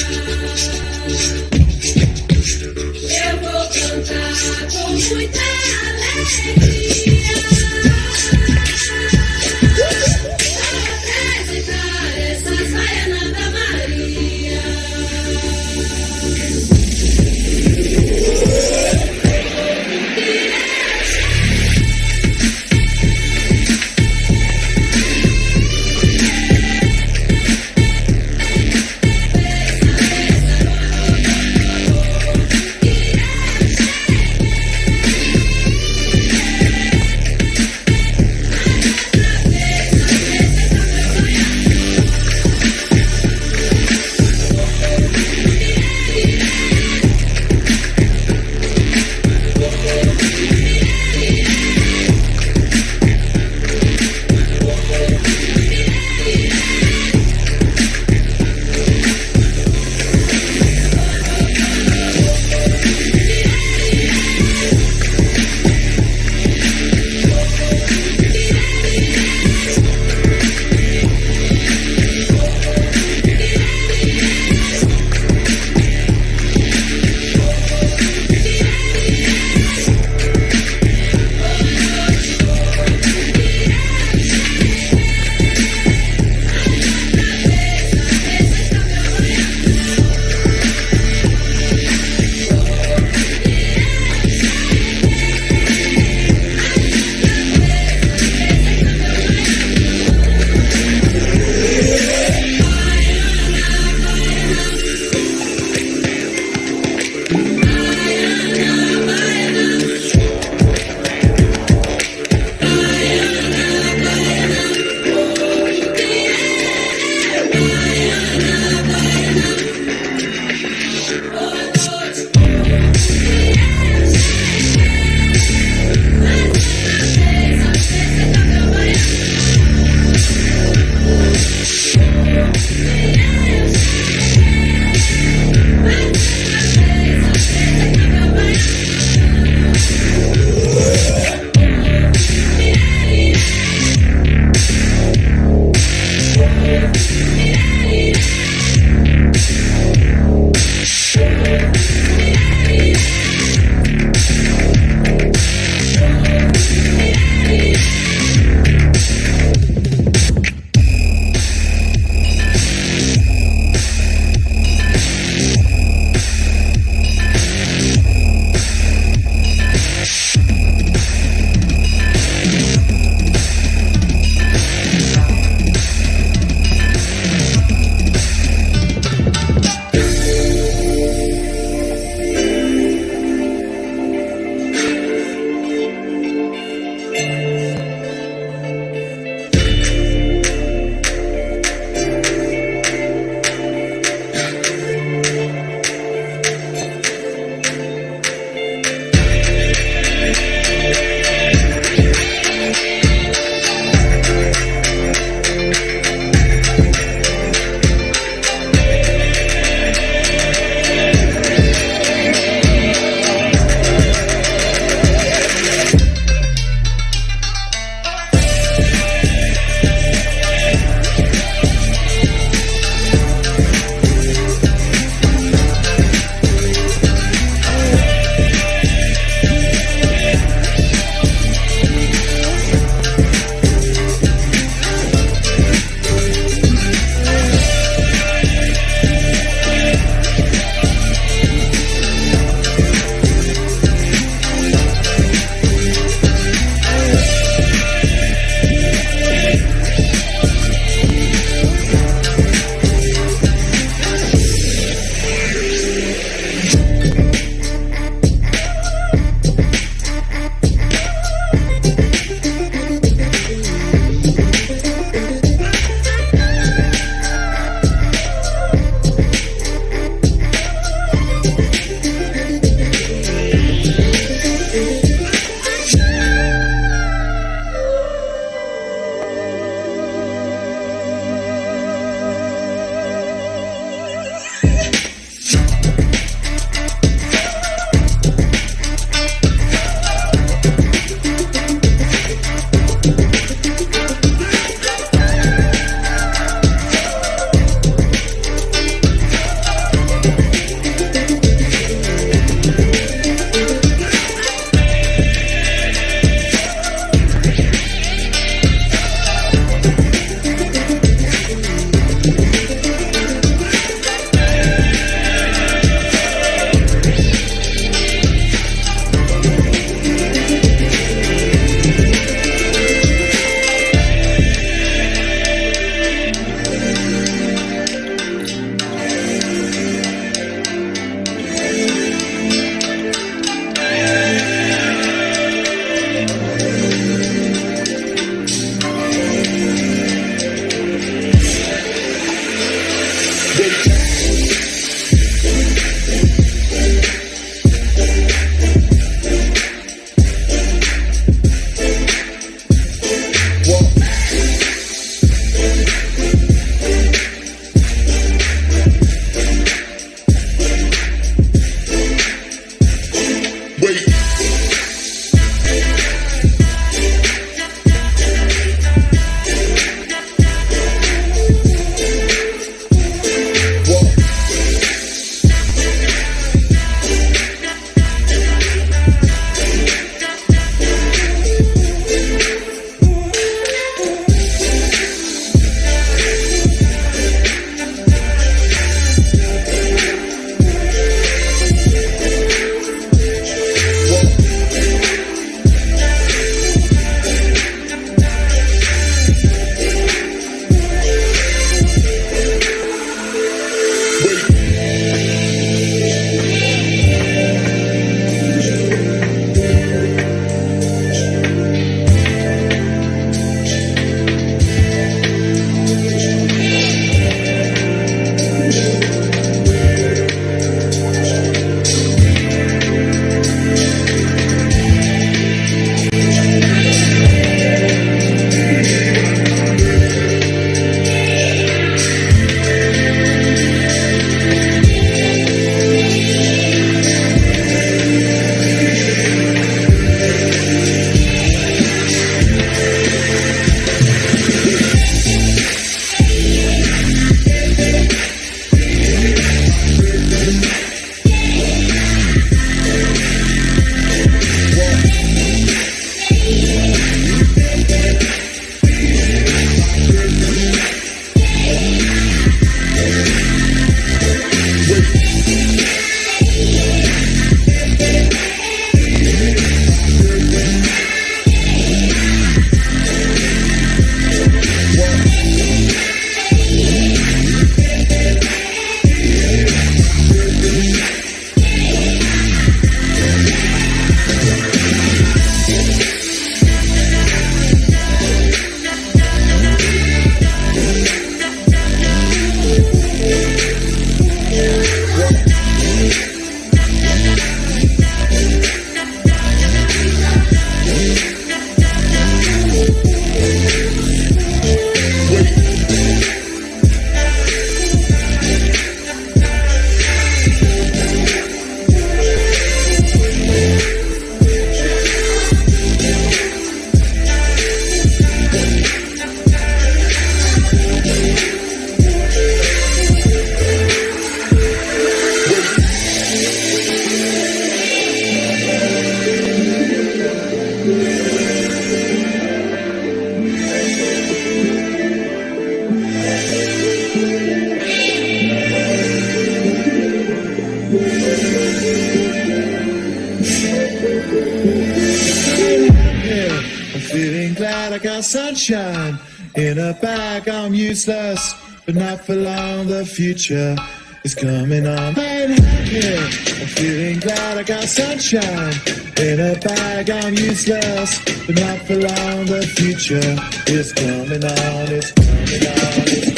Da Maria. Bag, I'm useless, but not for long. The future is coming on. I'm happy. I'm feeling glad I got sunshine. In a bag, I'm useless, but not for long. The future is coming on. It's coming on. It's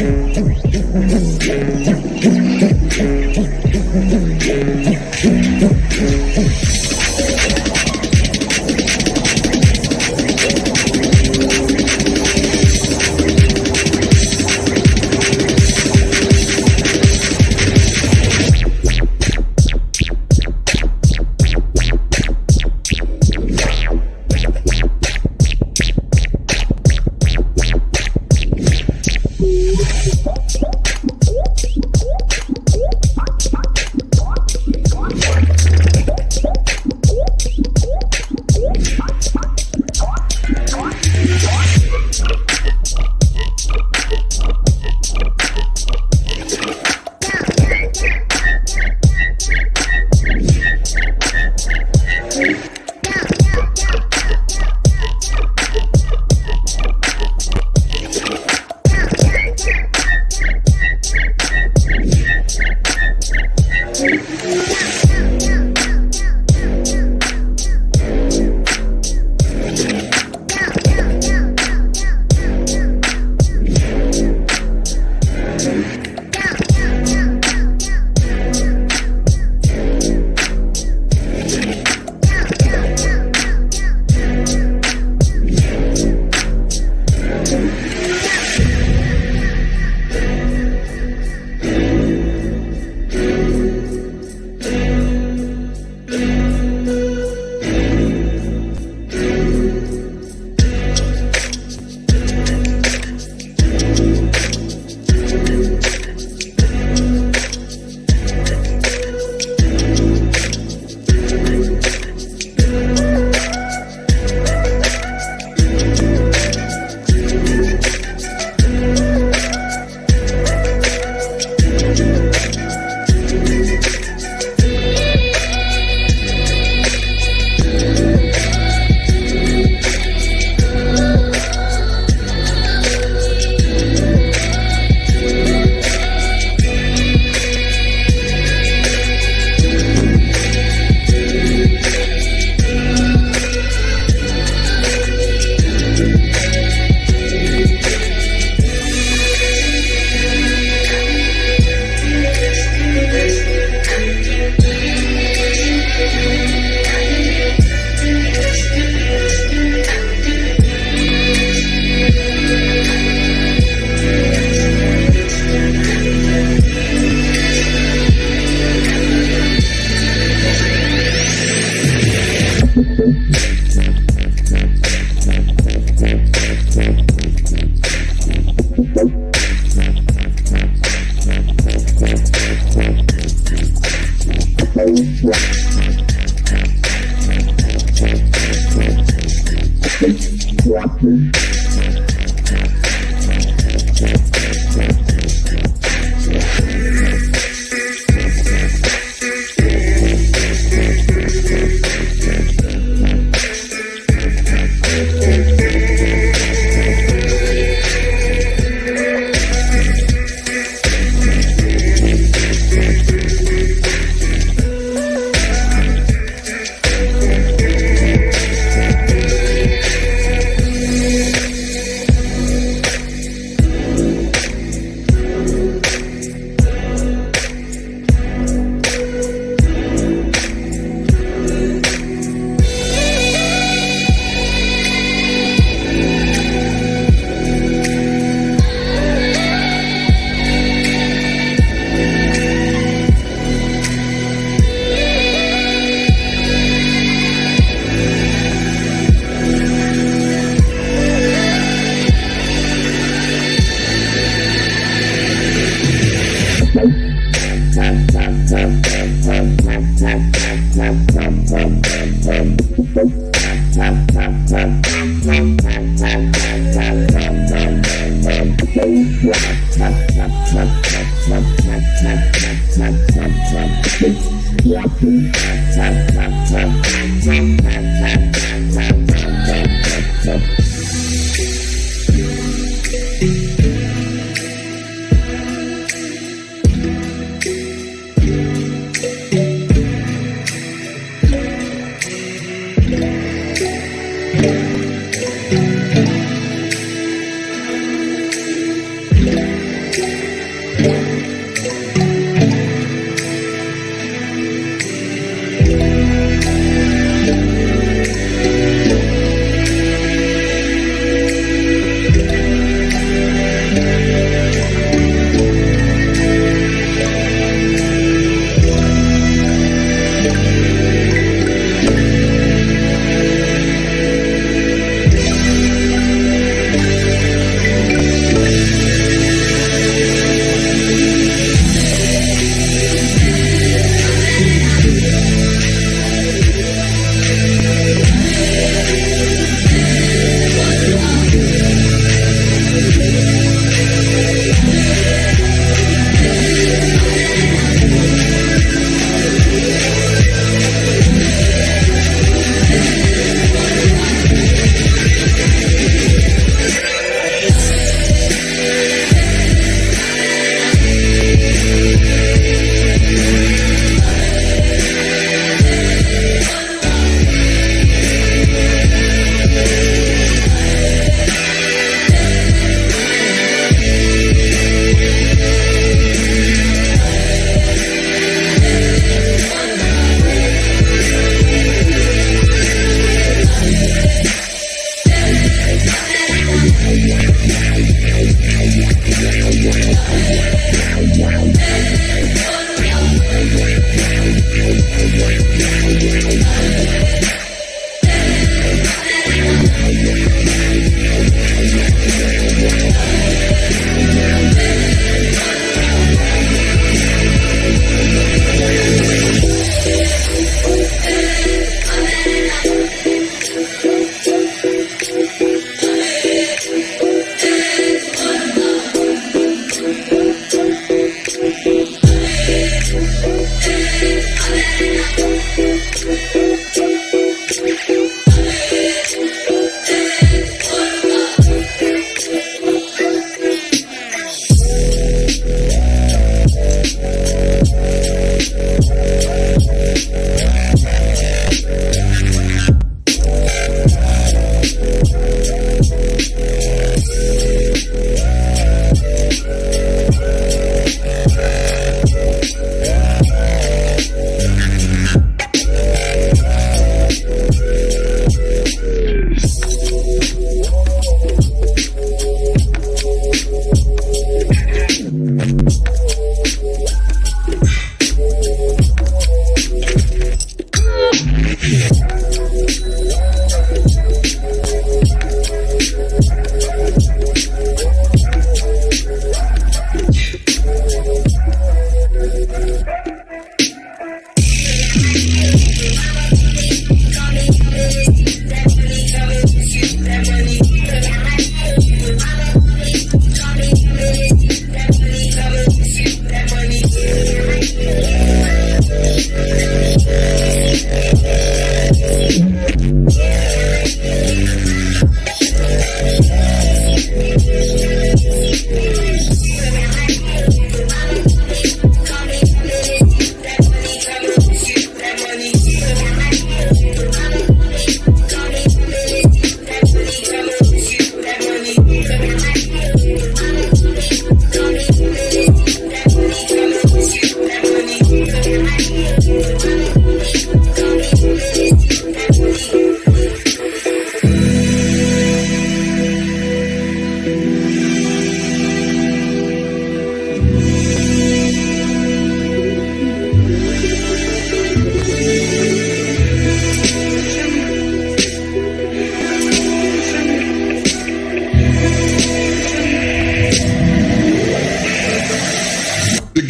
Thank you.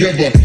Together.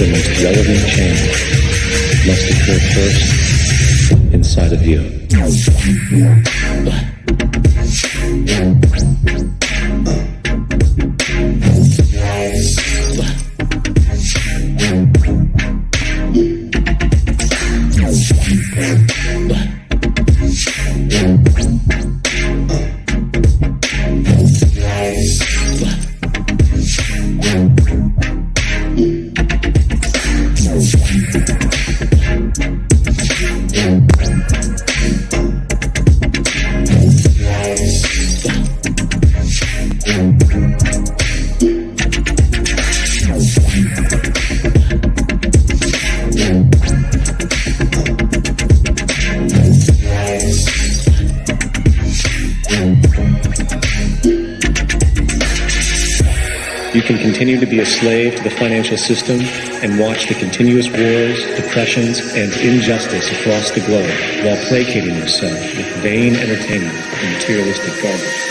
the most relevant change must occur first inside of you. slave to the financial system and watch the continuous wars, depressions, and injustice across the globe while placating yourself with vain entertainment and materialistic garbage.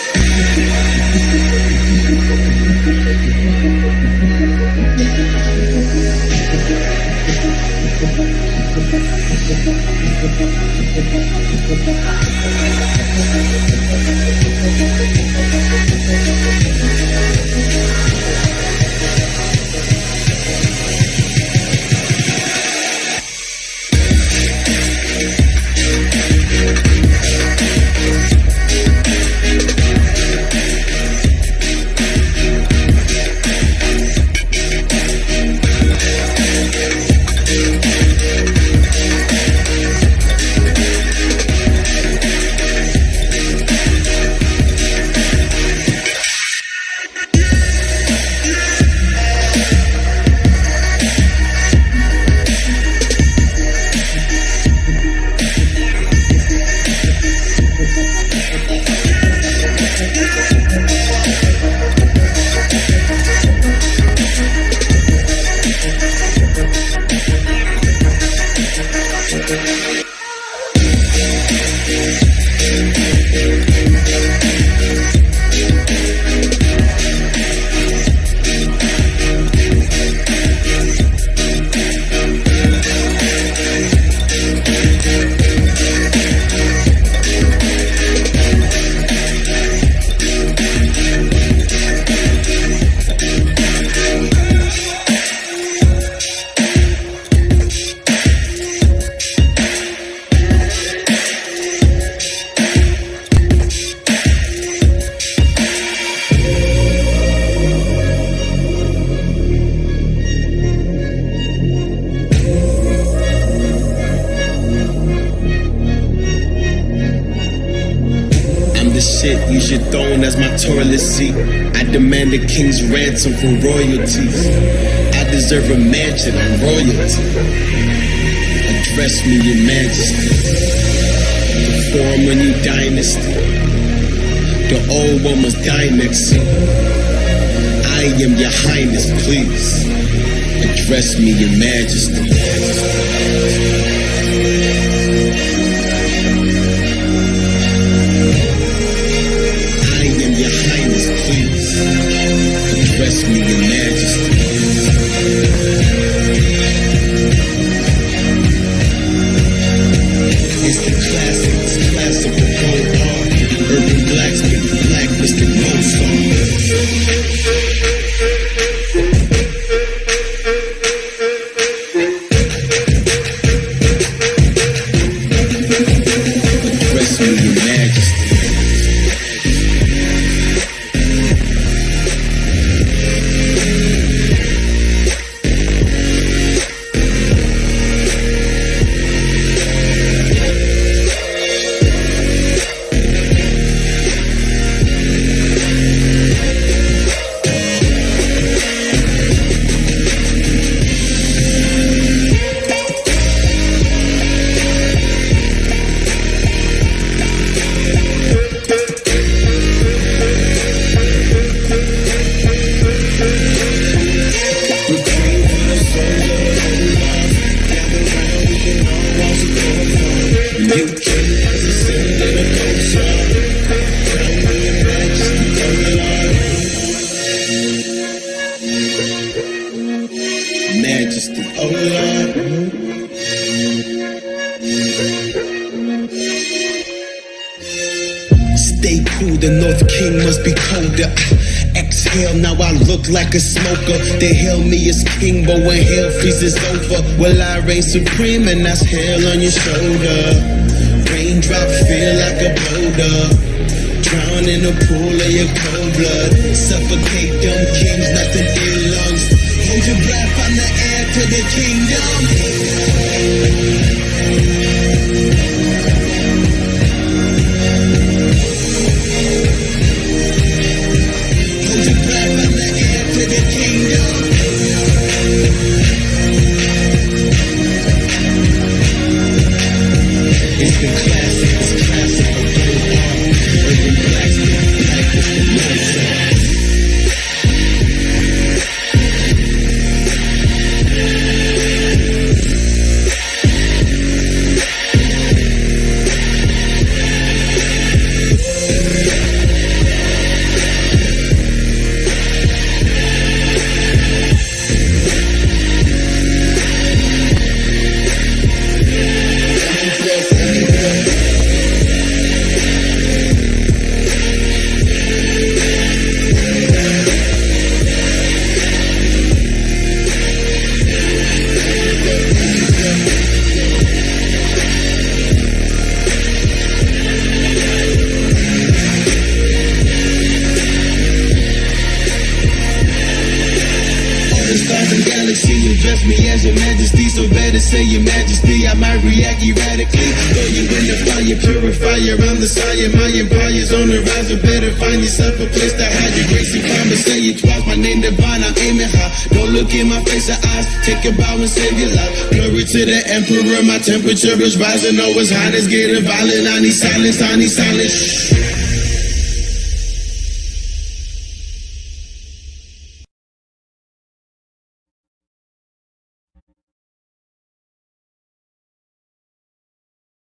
from Roy like a smoker. They hail me as king, but when hell freezes over, well, I reign supreme, and that's hell on your shoulder. Raindrop feel like a boulder. Drown in a pool of your cold blood. Suffocate dumb kings, nothing in lungs. Hold your breath, I'm the heir to the kingdom. Take a bow and save your life. Glory to the emperor. My temperature is rising. Oh, it's hot. It's getting violent. I need silence. I need silence.